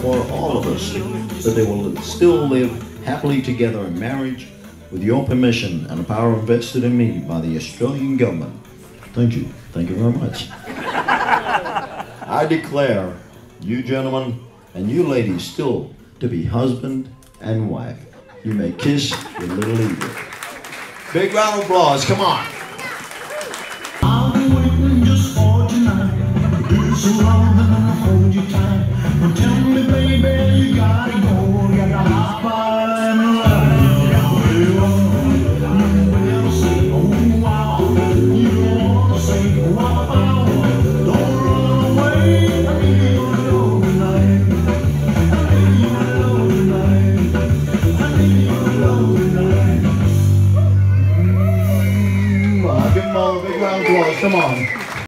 promise that they will still live happily together in marriage with your permission and the power invested in me by the Australian government. Thank you. Thank you very much. I declare you gentlemen and you ladies still to be husband and wife. You may kiss your little eagle. Big round of applause. Come on. I'll be waiting just for tonight. Been so long that I hold you tight. Give them all a big round of applause. Come on.